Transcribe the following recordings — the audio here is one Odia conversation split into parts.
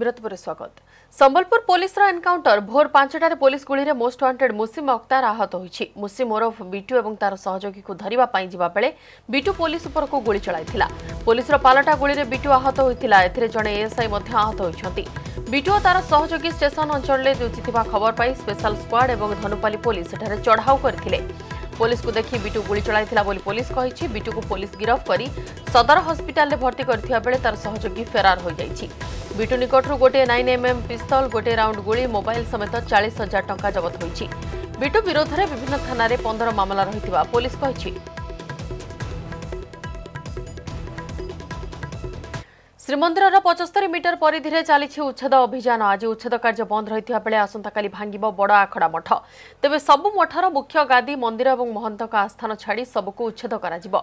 বিরতপুরে স্বাগত সম্বলপুর পুলিশর এনকাউন্টর ভোর পাঁচটার পুলিশ গুড়িরে মোস্ট ওয়ান্টেড মুসিম অক্তার আহত হয়েছে মুসিম ওরফ বিটু এবং তার সহযোগীকে ধরা যা বেড়ে বিটু পুলিশ উপরক গুড়ি চলাই পুলিশর পালটা গুড়িরে বিটু আহত হয়েছিল এতে জনে এএসআই আহত হয়েছেন বিটু ও তার সহযোগী স্টেশন অঞ্চলের লুচিথিবা খবর পাই স্পেশাল স্কোয়াড এবং ধনুপালি পুলিশ সেখানে চড়াও করে পুলিশ को देखि बिटू गुड़ी चला पुलिस बिटू को पुलिस गिरफ्त कर सदर हस्पिटाल भर्ती कर तार सहयोगी फेरार हो जाती ବିଟୁ ନିକଟରୁ ଗୋଟିଏ ନାଇନ୍ ଏମ୍ଏମ୍ ପିସ୍ତଲ ଗୋଟିଏ ରାଉଣ୍ଡ ଗୁଳି ମୋବାଇଲ ସମେତ ଚାଳିଶ ହଜାର ଟଙ୍କା ଜବତ ହୋଇଛି। ବିଟୁ ବିରୋଧରେ ବିଭିନ୍ନ ଥାନାରେ ପନ୍ଦର ମାମଲା ରହିଥିବା ପୋଲିସ କହିଛି। ଶ୍ରୀମନ୍ଦିରର ପଚସ୍ତରୀ ମିଟର ପରିଧିରେ ଚାଲିଛି ଉଚ୍ଛେଦ ଅଭିଯାନ। ଆଜି ଉଚ୍ଛେଦ କାର୍ଯ୍ୟ ବନ୍ଦ ରହିଥିବା ବେଳେ ଆସନ୍ତାକାଲି ଭାଙ୍ଗିବ ବଡ଼ ଆଖଡ଼ା ମଠ। ତେବେ ସବୁ ମଠର ମୁଖ୍ୟ ଗାଦି ମନ୍ଦିର ଏବଂ ମହନ୍ତଙ୍କ ଆସ୍ଥାନ ଛାଡ଼ି ସବୁକୁ ଉଚ୍ଛେଦ କରାଯିବ।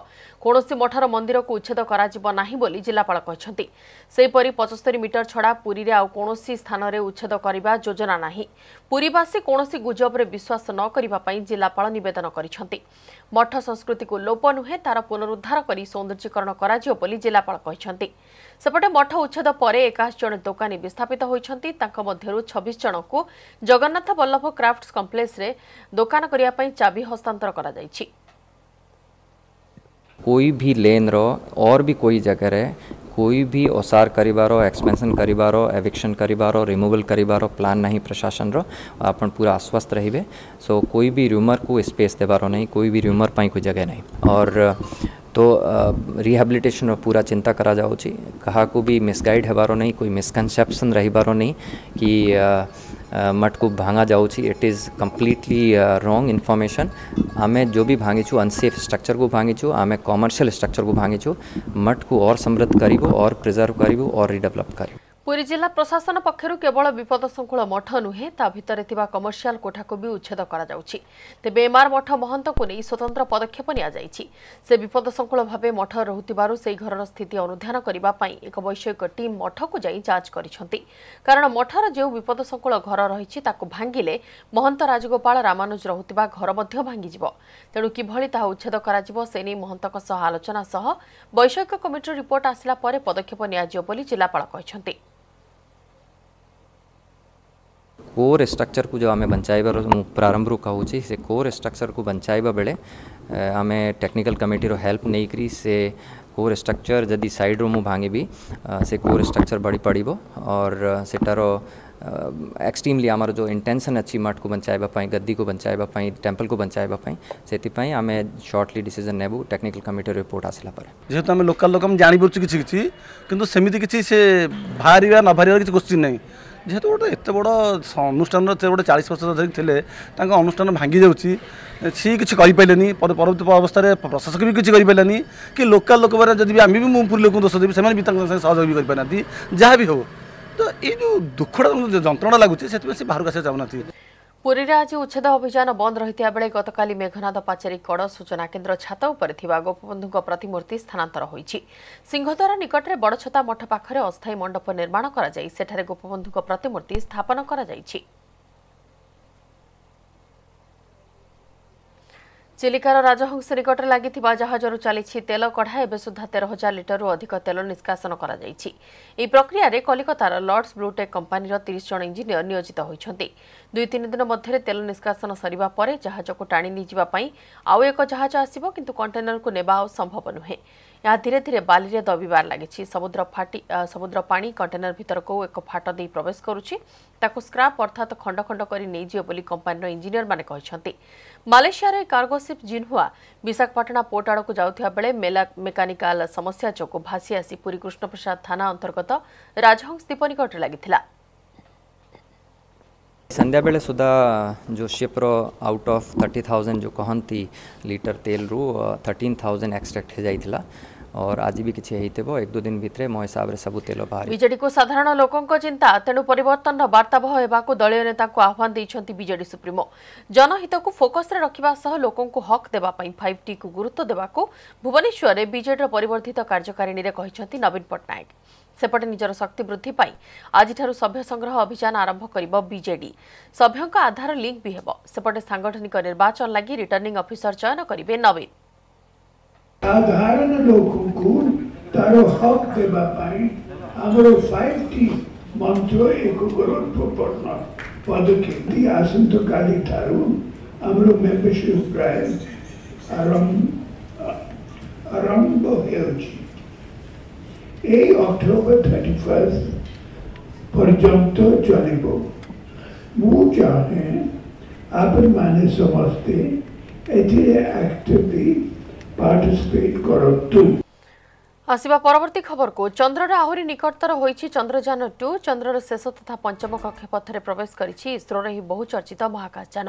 କୌଣସି ମଠର ମନ୍ଦିରକୁ ଉଚ୍ଛେଦ କରାଯିବ ନାହିଁ ବୋଲି ଜିଲ୍ଲାପାଳ କହିଛନ୍ତି। ସେହିପରି ପଚସ୍ତରୀ ମିଟର ଛଡ଼ା ପୁରୀରେ ଆଉ କୌଣସି ସ୍ଥାନରେ ଉଚ୍ଛେଦ କରିବା ଯୋଜନା ନାହିଁ। ପୁରୀବାସୀ କୌଣସି ଗୁଜବରେ ବିଶ୍ୱାସ ନ କରିବା ପାଇଁ ଜିଲ୍ଲାପାଳ ନିବେଦନ କରିଛନ୍ତି। ମଠ ସଂସ୍କୃତିକୁ ଲୋପ ନୁହେଁ ତାର ପୁନରୁଦ୍ଧାର କରି ସୌନ୍ଦର୍ଯ୍ୟକରଣ କରାଯିବ ବୋଲି ଜିଲ୍ଲାପାଳ କହିଛନ୍ତି ସେପଟେ ମଠ ଉଚ୍ଛେଦ ପରେ ଏକାଅଶୀ ଜଣ ଦୋକାନୀ ବିସ୍ଥାପିତ ହୋଇଛନ୍ତି ତାଙ୍କ ମଧ୍ୟରୁ ଛବିଶ ଜଣଙ୍କୁ ଜଗନ୍ନାଥ ବଲ୍ଲଭ କ୍ରାଫ୍ଟସ୍ କମ୍ପ୍ଲେକ୍ସରେ ଦୋକାନ କରିବା ପାଇଁ ଚାବି ହସ୍ତାନ୍ତର କରାଯାଇଛି कोई भी लेन रो और भी कोई जगह रे कोई भी ओसार कर एक्सपेनसन कर एविक्शन कर रिमुवल कर प्लां ना प्रशासन रण पूरा आश्वस्त रहिबे। सो कोई भी रूमर को स्पेस देवार नहीं कोई भी र्यूमर पर कोई जगह नहीं। और तो रिहाबिलिटेसन पूरा चिंता करा कराऊ को भी मिसगैड हेबार नहीं कोई मिसकनसेपसन रही कि आ, अ, अ, मठ को भांगा जाउची it is completely wrong information आमे जो भी भांगिछु अनसेफ स्ट्रक्चर को भांगिछु आमे कमर्शियल स्ट्रक्चर को भांगिछु मठ को और समृद्ध करिबो और प्रिजर्व करिबो और रिडेवलप करिबो ପୁରୀ ଜିଲ୍ଲା ପ୍ରଶାସନ ପକ୍ଷରୁ କେବଳ ବିପଦସଙ୍କୁଳ ମଠ ନୁହେଁ ତା ଭିତରେ ଥିବା କମର୍ସିଆଲ କୋଠାକୁ ବି ଉଚ୍ଛେଦ କରାଯାଉଛି। ତେବେ ଏମାର ମଠ ମହନ୍ତଙ୍କୁ ନେଇ ସ୍ୱତନ୍ତ୍ର ପଦକ୍ଷେପ ନିଆଯାଇଛି। ସେ ବିପଦସଙ୍କୁଳ ଭାବେ ମଠ ରହୁଥିବାରୁ ସେହି ଘରର ସ୍ଥିତି ଅନୁଧ୍ୟାନ କରିବା ପାଇଁ ଏକ ବୈଷୟିକ ଟିମ୍ ମଠକୁ ଯାଇ ଯାଞ୍ଚ କରିଛନ୍ତି। କାରଣ ମଠର ଯେଉଁ ବିପଦସଙ୍କୁଳ ଘର ରହିଛି ତାକୁ ଭାଙ୍ଗିଲେ ମହନ୍ତ ରାଜଗୋପାଳ ରାମାନୁଜ ରହୁଥିବା ଘର ମଧ୍ୟ ଭାଙ୍ଗିଯିବ। ତେଣୁ କିଭଳି ତାହା ଉଚ୍ଛେଦ କରାଯିବ ସେ ନେଇ ମହନ୍ତଙ୍କ ସହ ଆଲୋଚନା ସହ ବୈଷୟିକ କମିଟିର ରିପୋର୍ଟ ଆସିଲା ପରେ ପଦକ୍ଷେପ ନିଆଯିବ ବୋଲି ଜିଲ୍ଲାପାଳ କହିଛନ୍ତି। କୋର୍ ଷ୍ଟ୍ରକ୍ଚରକୁ ଯେଉଁ ଆମେ ବଞ୍ଚାଇବାର ମୁଁ ପ୍ରାରମ୍ଭରୁ କହୁଛି ସେ କୋର୍ ଷ୍ଟ୍ରକ୍ଚରକୁ ବଞ୍ଚାଇବା ବେଳେ ଏ, ଆମେ ଟେକ୍ନିକାଲ କମିଟିର ହେଲ୍ପ ନେଇକରି ସେ କୋର୍ ଷ୍ଟ୍ରକ୍ଚର ଯଦି ସାଇଡ଼ରୁ ମୁଁ ଭାଙ୍ଗିବି ଅ, ସେ କୋର୍ ଷ୍ଟ୍ରକ୍ଚର ବଢ଼ି ପଡ଼ିବ और ସେଟାର ଏକ୍ସଟ୍ରିମଲି ଆମର ଯେଉଁ ଇଣ୍ଟେନ୍ସନ୍ ଅଛି ମଠକୁ ବଞ୍ଚାଇବା ପାଇଁ ଗଦିକୁ ବଞ୍ଚାଇବା ପାଇଁ ଟେମ୍ପଲକୁ ବଞ୍ଚାଇବା ପାଇଁ ସେଥିପାଇଁ ଆମେ ସର୍ଟଲି ଡିସିଜନ୍ ନେବୁ ଟେକ୍ନିକାଲ କମିଟିର ରିପୋର୍ଟ ଆସିଲା ପରେ ଯେହେତୁ ଆମେ ଲୋକାଲ ଲୋକ ଆମେ ଜାଣିପାରୁଛୁ କିଛି କିଛି କିନ୍ତୁ ସେମିତି କିଛି ସେ ବାହାରିବା ନ ବାହାରିବାର କିଛି କୋଶ୍ଚିନ୍ ନାହିଁ ଯେହେତୁ ଗୋଟେ ଏତେ ବଡ଼ ସ- ଅନୁଷ୍ଠାନର ଏତେ ଗୋଟେ ଚାଳିଶ ବର୍ଷ ଧରି ଥିଲେ ତାଙ୍କ ଅନୁଷ୍ଠାନ ଭାଙ୍ଗି ଯାଉଛି ସିଏ କିଛି କରିପାରିଲେନି ପର- ପରବର୍ତ୍ତୀ ଅବସ୍ଥାରେ ପ୍ରଶାସକ ବି କିଛି କରିପାରିଲାନି। କି ଲୋକାଲ ଲୋକମାନେ ଯଦି ବି ଆମେ ବି ମୁଁ ପୁରୀ ଲୋକଙ୍କୁ ଦୋଷ ଦେବି ସେମାନେ ବି ତାଙ୍କ ସାଙ୍ଗେ ସହଯୋଗ ବି କରିପାରିନାହାନ୍ତି ଯାହା ବି ହଉ। ତ ଏଇ ଯେଉଁ ଦୁଃଖଟା ତାଙ୍କୁ ଯୋଉ ଯନ୍ତ୍ରଣା ଲାଗୁଛି ସେଥିପାଇଁ ସେ ବାହାରକୁ ଆସିବାକୁ ଚାହୁଁନାହାନ୍ତି। ପୁରୀରେ ଆଜି ଉଚ୍ଛେଦ ଅଭିଯାନ ବନ୍ଦ ରହିଥିବା ବେଳେ ଗତକାଲି ମେଘନାଦ ପାଚେରୀ କଡ଼ ସୂଚନା କେନ୍ଦ୍ର ଛାତ ଉପରେ ଥିବା ଗୋପବନ୍ଧୁଙ୍କ ପ୍ରତିମୂର୍ତ୍ତି ସ୍ଥାନାନ୍ତର ହୋଇଛି। ସିଂହଦ୍ୱାର ନିକଟରେ ବଡ଼ଛତା ମଠ ପାଖରେ ଅସ୍ଥାୟୀ ମଣ୍ଡପ ନିର୍ମାଣ କରାଯାଇ ସେଠାରେ ଗୋପବନ୍ଧୁଙ୍କ ପ୍ରତିମୂର୍ତ୍ତି ସ୍ଥାପନ କରାଯାଇଛି। ଚିଲିକାର ରାଜହଂସ ନିକଟରେ ଲାଗିଥିବା ଜାହାଜରୁ ଚାଲିଛି ତେଲ କଢ଼ା ଏବେ ସୁଦ୍ଧା ତେର ହଜାର ଲିଟରରୁ ଅଧିକ ତେଲ ନିଷ୍କାସନ କରାଯାଇଛି। ଏହି ପ୍ରକ୍ରିୟାରେ କଲିକତାର ଲର୍ଡସ୍ ବ୍ଲୁଟେକ୍ କମ୍ପାନୀର ତିରିଶ ଜଣ ଇଞ୍ଜିନିୟର ନିୟୋଜିତ ହୋଇଛନ୍ତି। ଦୁଇ ତିନି ଦିନ ମଧ୍ୟରେ ତେଲ ନିଷ୍କାସନ ସରିବା ପରେ ଜାହାଜକୁ ଟାଣି ନେଇଯିବା ପାଇଁ ଆଉ ଏକ ଜାହାଜ ଆସିବ କିନ୍ତୁ କଣ୍ଟେନରକୁ ନେବା ଆଉ ସମ୍ଭବ ନୁହେଁ। ଏହା ଧୀରେ ଧୀରେ ବାଲିରେ ଦବିବାର ଲାଗିଛି। ସମୁଦ୍ର ଫାଟି ସମୁଦ୍ର ପାଣି କଣ୍ଟେନର ଭିତରକୁ ଏକ ଫାଟ ଦେଇ ପ୍ରବେଶ କରୁଛି। ତାକୁ ସ୍କ୍ରାପ୍ ଅର୍ଥାତ୍ ଖଣ୍ଡ ଖଣ୍ଡ କରି ନେଇଯିବ ବୋଲି କମ୍ପାନୀର ଇଞ୍ଜିନିୟରମାନେ କହିଛନ୍ତି। ମାଲେସିଆର ଏହି cargo ship Xinhua Visakhapatnam port ଆଡ଼କୁ ଯାଉଥିବା ବେଳେ ମେଲା- ମେକାନିକାଲ ସମସ୍ୟା ଯୋଗୁଁ ଭାସି ଆସି ପୁରୀ କୃଷ୍ଣପ୍ରସାଦ ଥାନା ଅନ୍ତର୍ଗତ ରାଜହଂସ ଦ୍ୱୀପ ନିକଟରେ ଲାଗିଥିଲା संध्या बेले सुधा जो शिप्र आउट ऑफ थर्टी थाउजेंड जो कहती लीटर तेल रु थर्टीन थाउजेंड एक्सट्राक्ट हो जाइथिला और आज भी किसी ହେଇଥିବ ଏକ ଦୁଇ ଦିନ ଭିତରେ ମୋ ହିସାବରେ ସବୁ ତେଲ ବାହାରି ବିଜେଡିକୁ ସାଧାରଣ ଲୋକଙ୍କ ଚିନ୍ତା ତେଣୁ ପରିବର୍ତ୍ତନର ବାର୍ତ୍ତାବହ ହେବାକୁ ଦଳୀୟ ନେତାଙ୍କୁ ଆହ୍ୱାନ ଦେଇଛନ୍ତି ବିଜେଡି ସୁପ୍ରିମୋ ଜନହିତକୁ ଫୋକସରେ ରଖିବା ସହ ଲୋକଙ୍କୁ ହକ୍ ଦେବା ପାଇଁ ଫାଇଭ୍ ଟିକୁ ଗୁରୁତ୍ୱ ଦେବାକୁ ଭୁବନେଶ୍ୱରରେ ବିଜେଡିର ପରିବର୍ଦ୍ଧିତ କାର୍ଯ୍ୟକାରିଣୀରେ କହିଛନ୍ତି ନବୀନ ପଟ୍ଟନାୟକ ସେପଟେ ନିଜର ଶକ୍ତି ବୃଦ୍ଧି ପାଇଁ ଆଜିଠାରୁ ସଭ୍ୟ ସଂଗ୍ରହ ଅଭିଯାନ ଆରମ୍ଭ କରିବ ବିଜେଡି ସଭ୍ୟଙ୍କ ଆଧାର ଲିଙ୍କ୍ ବି ହେବ ସେପଟେ ସାଙ୍ଗଠନିକ ନିର୍ବାଚନ ଲାଗି ରିଟର୍ଣ୍ଣିଂ ଅଫିସର ଚୟନ କରିବେ ନବୀନ साधारण लोगों को तारो हक देबा पाई। हमरो 5 टी मंत्र एक करोड़ पर पढ़ना पद के दी आसन तो काली थारो आरंभ हो जी। ए अक्टूबर 31 पर जंत आप माने समझते participate করো তুমি আসবা পরবর্তী খবরকু। চন্দ্রর আহরি নিকটতর হয়েছে চন্দ্রযান টু চন্দ্রর শেষ তথা পঞ্চম কক্ষপথরে প্রবেশ করেছে ইসরোর এই বহুচর্চিত মহাকাশযান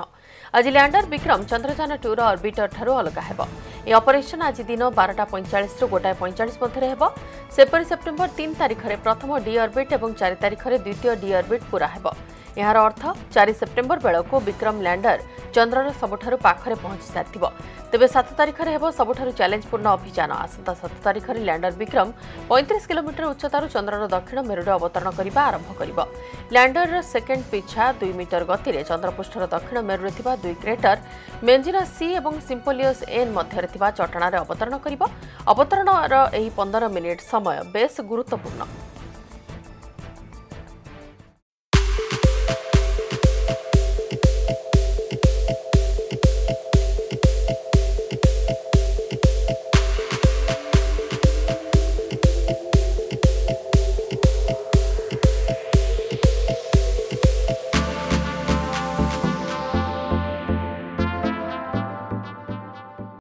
আজ ল্যাণ্ডর বিক্রম চন্দ্রযান টুর অর্বিটর ঠার অলগা হব এই অপরেশন আজ দিন বারোটা পঁয়চাশ রু গোটায় পঁয়চাশ মধ্যে হব সেপরি সেপ্টেম্বর তিন তারিখে প্রথম ডি অর্বিট এবং চারি তারিখে দ্বিতীয় ডি অর্বিট পুরা হব ଏହାର ଅର୍ଥ ଚାରି ସେପ୍ଟେମ୍ବର ବେଳକୁ ବିକ୍ରମ ଲ୍ୟାଣ୍ଡର ଚନ୍ଦ୍ରର ସବୁଠାରୁ ପାଖରେ ପହଞ୍ଚି ସାରିଥିବ। ତେବେ ସାତ ତାରିଖରେ ହେବ ସବୁଠାରୁ ଚ୍ୟାଲେଞ୍ଜପୂର୍ଣ୍ଣ ଅଭିଯାନ। ଆସନ୍ତା ସାତ ତାରିଖରେ ଲ୍ୟାଣ୍ଡର ବିକ୍ରମ ପଇଁତିରିଶ କିଲୋମିଟର ଉଚ୍ଚତାରୁ ଚନ୍ଦ୍ରର ଦକ୍ଷିଣ ମେରୁରେ ଅବତରଣ କରିବା ଆରମ୍ଭ କରିବ। ଲ୍ୟାଣ୍ଡରର ସେକେଣ୍ଡ ପିଛା ଦୁଇ ମିଟର ଗତିରେ ଚନ୍ଦ୍ରପୃଷ୍ଠର ଦକ୍ଷିଣ ମେରୁରେ ଥିବା ଦୁଇ କ୍ରେଟର ମେଞ୍ଜିନା ସି ଏବଂ ସିମ୍ପୋଲିୟସ୍ ଏନ୍ ମଧ୍ୟରେ ଥିବା ଚଟାଣରେ ଅବତରଣ କରିବ। ଅବତରଣର ଏହି ପନ୍ଦର ମିନିଟ୍ ସମୟ ବେଶ୍ ଗୁରୁତ୍ୱପୂର୍ଣ୍ଣ।